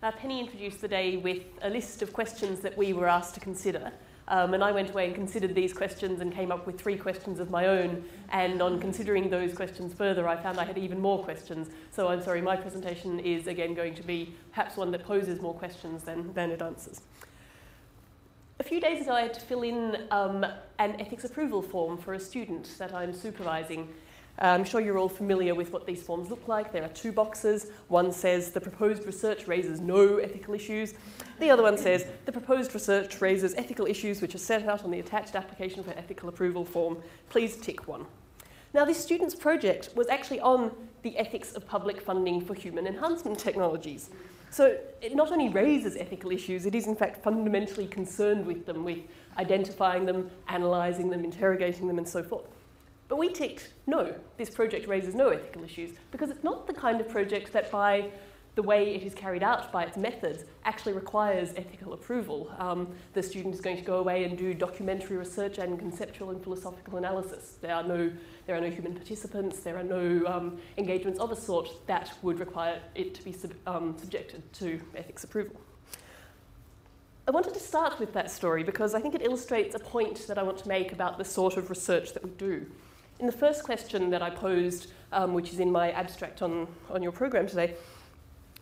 Uh, Penny introduced the day with a list of questions that we were asked to consider. Um, and I went away and considered these questions and came up with three questions of my own. And on considering those questions further, I found I had even more questions. So I'm sorry, my presentation is again going to be perhaps one that poses more questions than, than it answers. A few days ago, I had to fill in um, an ethics approval form for a student that I'm supervising. I'm sure you're all familiar with what these forms look like. There are two boxes. One says the proposed research raises no ethical issues. The other one says the proposed research raises ethical issues which are set out on the attached application for ethical approval form. Please tick one. Now, this student's project was actually on the ethics of public funding for human enhancement technologies. So it not only raises ethical issues, it is in fact fundamentally concerned with them, with identifying them, analysing them, interrogating them, and so forth. But we ticked no, this project raises no ethical issues because it's not the kind of project that by the way it is carried out by its methods actually requires ethical approval. Um, the student is going to go away and do documentary research and conceptual and philosophical analysis. There are no, there are no human participants, there are no um, engagements of a sort that would require it to be sub, um, subjected to ethics approval. I wanted to start with that story because I think it illustrates a point that I want to make about the sort of research that we do. In the first question that I posed, um, which is in my abstract on, on your program today,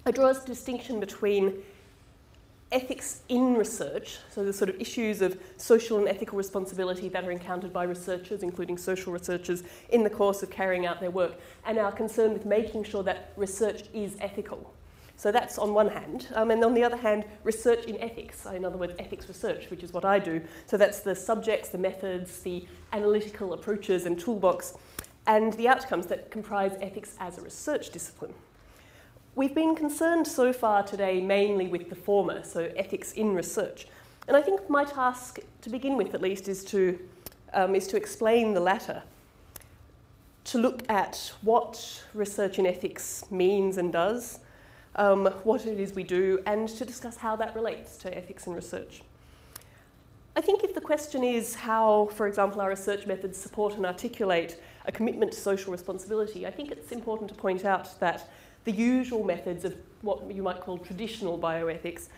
I draw a distinction between ethics in research, so the sort of issues of social and ethical responsibility that are encountered by researchers, including social researchers, in the course of carrying out their work, and our concern with making sure that research is ethical. So that's on one hand. Um, and on the other hand, research in ethics, in other words, ethics research, which is what I do. So that's the subjects, the methods, the analytical approaches and toolbox, and the outcomes that comprise ethics as a research discipline. We've been concerned so far today mainly with the former, so ethics in research. And I think my task, to begin with at least, is to, um, is to explain the latter. To look at what research in ethics means and does, um, what it is we do, and to discuss how that relates to ethics in research. I think if the question is how, for example, our research methods support and articulate a commitment to social responsibility, I think it's important to point out that the usual methods of what you might call traditional bioethics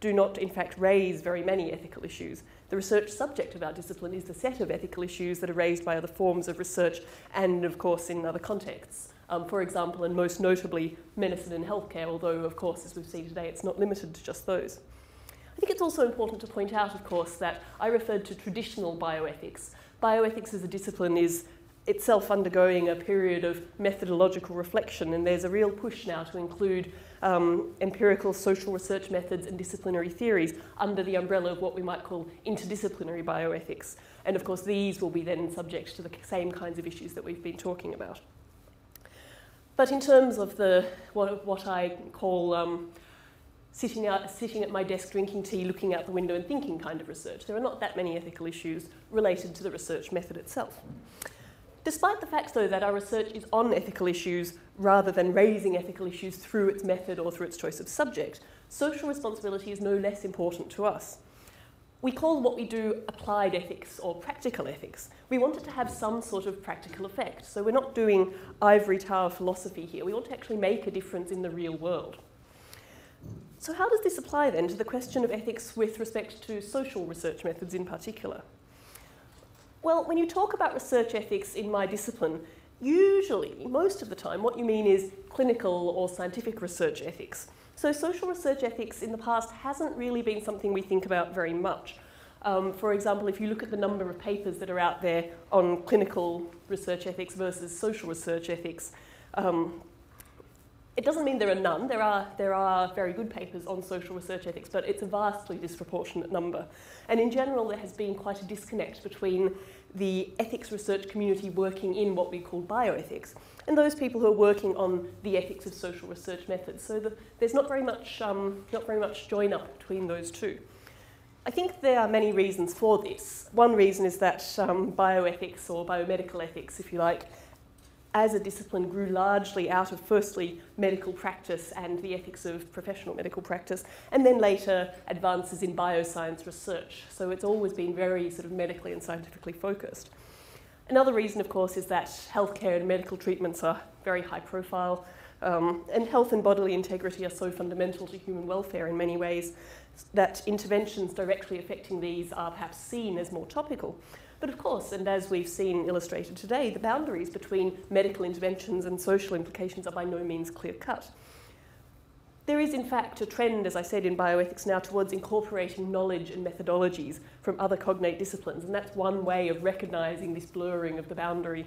do not, in fact, raise very many ethical issues. The research subject of our discipline is the set of ethical issues that are raised by other forms of research and, of course, in other contexts. Um, for example, and most notably, medicine and healthcare, although, of course, as we've seen today, it's not limited to just those. I think it's also important to point out, of course, that I referred to traditional bioethics. Bioethics as a discipline is itself undergoing a period of methodological reflection, and there's a real push now to include um, empirical social research methods and disciplinary theories under the umbrella of what we might call interdisciplinary bioethics. And of course, these will be then subject to the same kinds of issues that we've been talking about. But in terms of the what, what I call um, sitting, out, sitting at my desk drinking tea, looking out the window and thinking kind of research, there are not that many ethical issues related to the research method itself. Despite the fact, though, that our research is on ethical issues rather than raising ethical issues through its method or through its choice of subject, social responsibility is no less important to us. We call what we do applied ethics or practical ethics. We want it to have some sort of practical effect. So we're not doing ivory tower philosophy here. We want to actually make a difference in the real world. So how does this apply then to the question of ethics with respect to social research methods in particular? Well, when you talk about research ethics in my discipline, usually, most of the time, what you mean is clinical or scientific research ethics. So social research ethics in the past hasn't really been something we think about very much. Um, for example, if you look at the number of papers that are out there on clinical research ethics versus social research ethics, um, it doesn't mean there are none. There are, there are very good papers on social research ethics, but it's a vastly disproportionate number. And in general, there has been quite a disconnect between the ethics research community working in what we call bioethics and those people who are working on the ethics of social research methods. So the, there's not very much, um, not very much join up between those two. I think there are many reasons for this. One reason is that um, bioethics or biomedical ethics, if you like, as a discipline grew largely out of firstly medical practice and the ethics of professional medical practice, and then later advances in bioscience research. So it's always been very sort of medically and scientifically focused. Another reason, of course, is that healthcare and medical treatments are very high profile. Um, and health and bodily integrity are so fundamental to human welfare in many ways that interventions directly affecting these are perhaps seen as more topical. But of course, and as we've seen illustrated today, the boundaries between medical interventions and social implications are by no means clear cut. There is, in fact, a trend, as I said, in bioethics now towards incorporating knowledge and methodologies from other cognate disciplines, and that's one way of recognising this blurring of the boundary.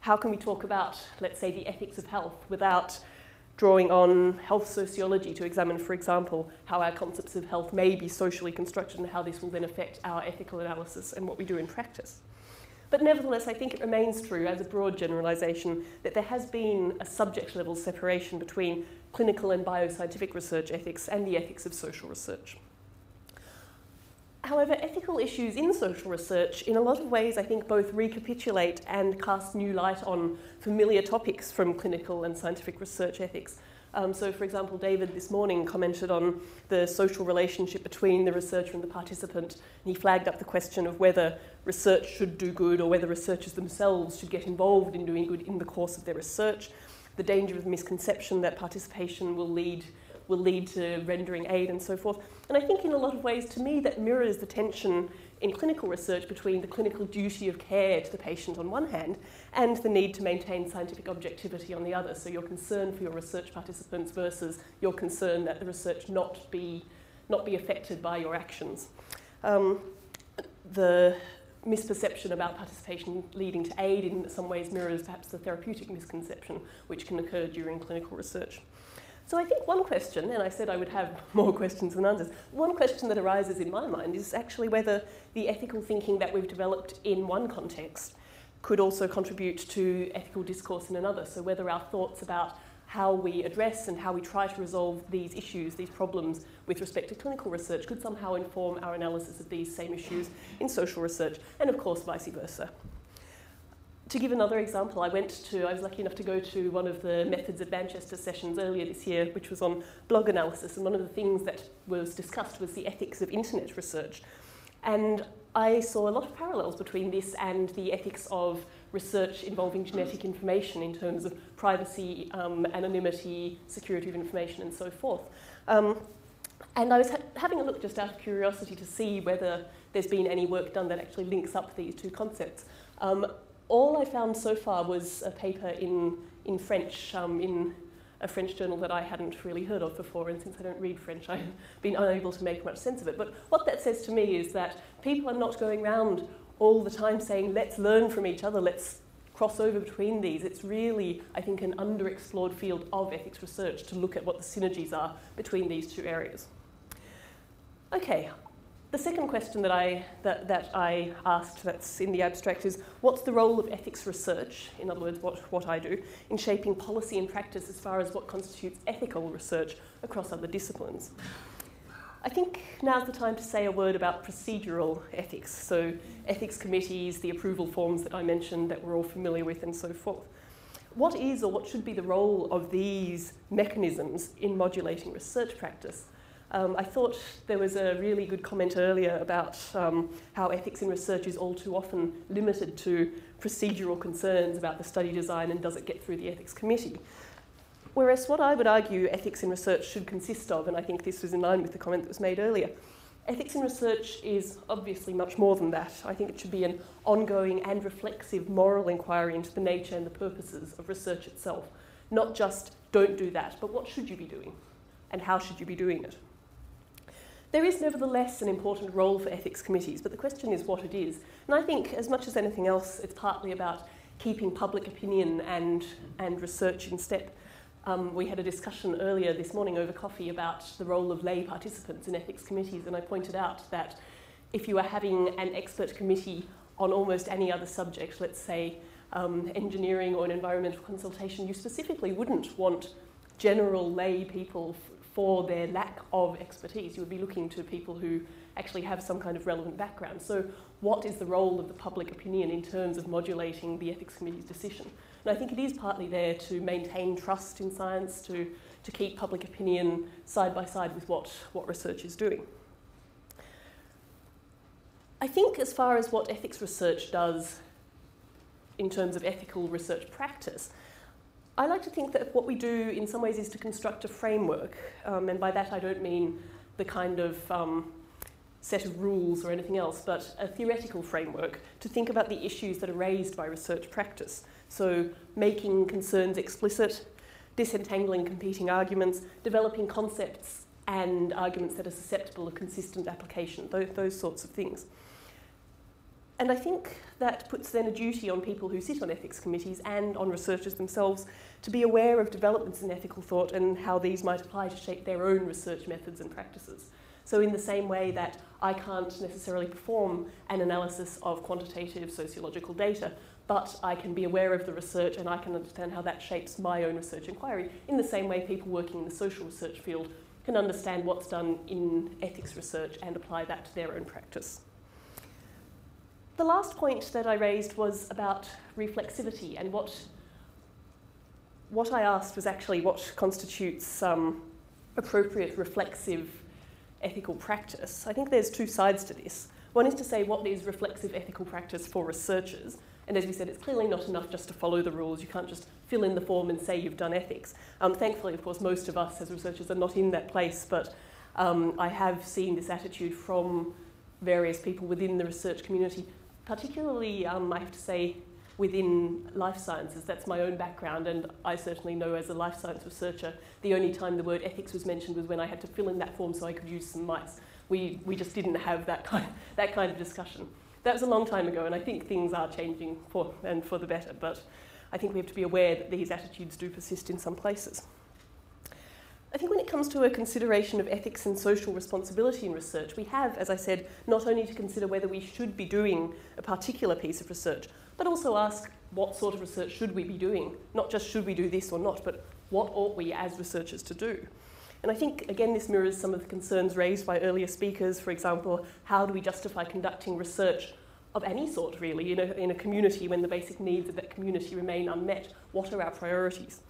How can we talk about, let's say, the ethics of health without drawing on health sociology to examine, for example, how our concepts of health may be socially constructed and how this will then affect our ethical analysis and what we do in practice? But nevertheless, I think it remains true as a broad generalisation that there has been a subject level separation between clinical and bioscientific research ethics and the ethics of social research. However, ethical issues in social research, in a lot of ways, I think both recapitulate and cast new light on familiar topics from clinical and scientific research ethics. Um, so, for example, David this morning commented on the social relationship between the researcher and the participant, and he flagged up the question of whether research should do good or whether researchers themselves should get involved in doing good in the course of their research the danger of misconception that participation will lead will lead to rendering aid and so forth. And I think in a lot of ways, to me, that mirrors the tension in clinical research between the clinical duty of care to the patient on one hand and the need to maintain scientific objectivity on the other. So your concern for your research participants versus your concern that the research not be, not be affected by your actions. Um, the misperception about participation leading to aid in some ways mirrors perhaps the therapeutic misconception which can occur during clinical research. So I think one question, and I said I would have more questions than answers, one question that arises in my mind is actually whether the ethical thinking that we've developed in one context could also contribute to ethical discourse in another. So whether our thoughts about how we address and how we try to resolve these issues, these problems with respect to clinical research could somehow inform our analysis of these same issues in social research, and of course vice versa. To give another example, I went to, I was lucky enough to go to one of the Methods of Manchester sessions earlier this year, which was on blog analysis, and one of the things that was discussed was the ethics of internet research. And I saw a lot of parallels between this and the ethics of research involving genetic information in terms of privacy, um, anonymity, security of information, and so forth. Um, and I was ha having a look just out of curiosity to see whether there's been any work done that actually links up these two concepts. Um, all I found so far was a paper in, in French, um, in a French journal that I hadn't really heard of before, and since I don't read French, I've been unable to make much sense of it. But what that says to me is that people are not going around all the time saying, let's learn from each other, let's cross over between these. It's really, I think, an underexplored field of ethics research to look at what the synergies are between these two areas. Okay, the second question that I, that, that I asked that's in the abstract is what's the role of ethics research, in other words, what, what I do, in shaping policy and practice as far as what constitutes ethical research across other disciplines? I think now's the time to say a word about procedural ethics. So, ethics committees, the approval forms that I mentioned that we're all familiar with, and so forth. What is or what should be the role of these mechanisms in modulating research practice? Um, I thought there was a really good comment earlier about um, how ethics in research is all too often limited to procedural concerns about the study design and does it get through the ethics committee. Whereas what I would argue ethics in research should consist of, and I think this was in line with the comment that was made earlier, ethics in research is obviously much more than that. I think it should be an ongoing and reflexive moral inquiry into the nature and the purposes of research itself. Not just don't do that, but what should you be doing? And how should you be doing it? There is nevertheless an important role for ethics committees, but the question is what it is. And I think, as much as anything else, it's partly about keeping public opinion and, and research in step. Um, we had a discussion earlier this morning over coffee about the role of lay participants in ethics committees, and I pointed out that if you are having an expert committee on almost any other subject, let's say um, engineering or an environmental consultation, you specifically wouldn't want general lay people for their lack of expertise. You would be looking to people who actually have some kind of relevant background. So, what is the role of the public opinion in terms of modulating the ethics committee's decision? And I think it is partly there to maintain trust in science, to, to keep public opinion side by side with what, what research is doing. I think, as far as what ethics research does in terms of ethical research practice, I like to think that what we do in some ways is to construct a framework, um, and by that I don't mean the kind of um, set of rules or anything else, but a theoretical framework to think about the issues that are raised by research practice. So, making concerns explicit, disentangling competing arguments, developing concepts and arguments that are susceptible of consistent application, those, those sorts of things. And I think that puts then a duty on people who sit on ethics committees and on researchers themselves to be aware of developments in ethical thought and how these might apply to shape their own research methods and practices. So, in the same way that I can't necessarily perform an analysis of quantitative sociological data, but I can be aware of the research and I can understand how that shapes my own research inquiry, in the same way people working in the social research field can understand what's done in ethics research and apply that to their own practice. The last point that I raised was about reflexivity and what, what I asked was actually what constitutes um, appropriate reflexive ethical practice. I think there's two sides to this. One is to say what is reflexive ethical practice for researchers, and as we said, it's clearly not enough just to follow the rules. You can't just fill in the form and say you've done ethics. Um, thankfully, of course, most of us as researchers are not in that place, but um, I have seen this attitude from various people within the research community, particularly, um, I have to say, within life sciences. That's my own background, and I certainly know as a life science researcher, the only time the word ethics was mentioned was when I had to fill in that form so I could use some mice. We, we just didn't have that kind, that kind of discussion. That was a long time ago, and I think things are changing for, and for the better, but I think we have to be aware that these attitudes do persist in some places. I think when it comes to a consideration of ethics and social responsibility in research, we have, as I said, not only to consider whether we should be doing a particular piece of research, but also ask what sort of research should we be doing? Not just should we do this or not, but what ought we as researchers to do? And I think, again, this mirrors some of the concerns raised by earlier speakers. For example, how do we justify conducting research of any sort, really, in a, in a community when the basic needs of that community remain unmet? What are our priorities?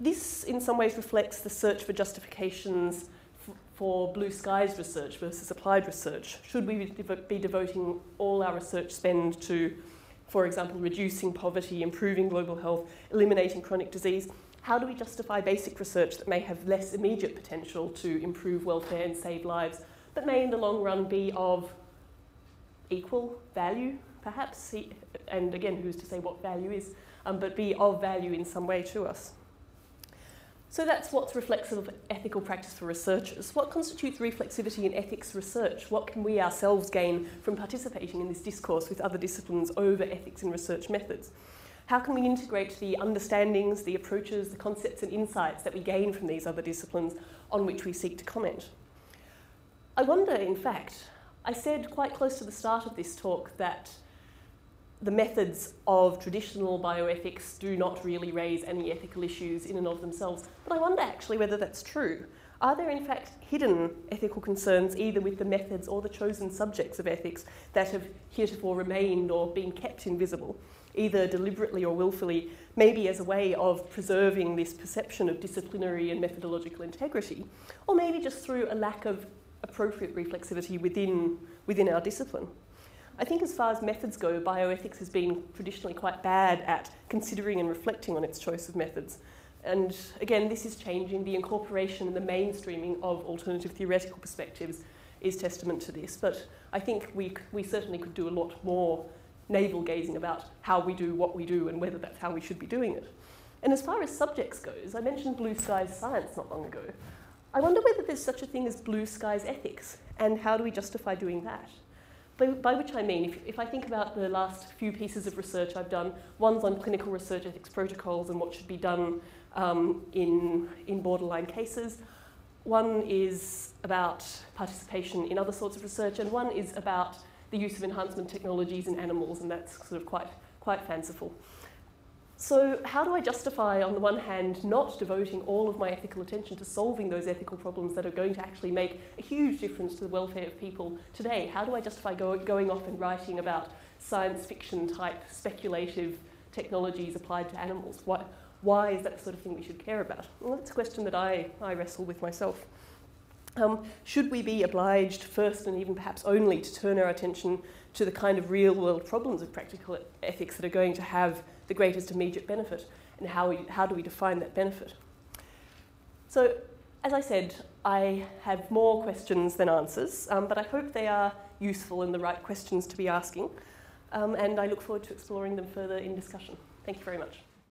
This, in some ways, reflects the search for justifications for blue skies research versus applied research. Should we be devoting all our research spend to, for example, reducing poverty, improving global health, eliminating chronic disease? how do we justify basic research that may have less immediate potential to improve welfare and save lives, but may in the long run be of equal value, perhaps? And again, who's to say what value is, um, but be of value in some way to us. So that's what's reflexive ethical practice for researchers. What constitutes reflexivity in ethics research? What can we ourselves gain from participating in this discourse with other disciplines over ethics and research methods? How can we integrate the understandings, the approaches, the concepts and insights that we gain from these other disciplines on which we seek to comment? I wonder, in fact, I said quite close to the start of this talk that the methods of traditional bioethics do not really raise any ethical issues in and of themselves. But I wonder actually whether that's true. Are there in fact hidden ethical concerns either with the methods or the chosen subjects of ethics that have heretofore remained or been kept invisible? either deliberately or willfully, maybe as a way of preserving this perception of disciplinary and methodological integrity, or maybe just through a lack of appropriate reflexivity within, within our discipline. I think as far as methods go, bioethics has been traditionally quite bad at considering and reflecting on its choice of methods. And again, this is changing. The incorporation and the mainstreaming of alternative theoretical perspectives is testament to this. But I think we, we certainly could do a lot more navel gazing about how we do what we do and whether that's how we should be doing it. And as far as subjects goes, I mentioned blue skies science not long ago. I wonder whether there's such a thing as blue skies ethics and how do we justify doing that? By, by which I mean, if, if I think about the last few pieces of research I've done, one's on clinical research ethics protocols and what should be done um, in, in borderline cases. One is about participation in other sorts of research, and one is about the use of enhancement technologies in animals, and that's sort of quite, quite fanciful. So, how do I justify, on the one hand, not devoting all of my ethical attention to solving those ethical problems that are going to actually make a huge difference to the welfare of people today? How do I justify go, going off and writing about science fiction type speculative technologies applied to animals? Why, why is that the sort of thing we should care about? Well, that's a question that I, I wrestle with myself. Um, should we be obliged first and even perhaps only to turn our attention to the kind of real world problems of practical ethics that are going to have the greatest immediate benefit? and how, how do we define that benefit? So, as I said, I have more questions than answers, um, but I hope they are useful and the right questions to be asking. Um, and I look forward to exploring them further in discussion. Thank you very much.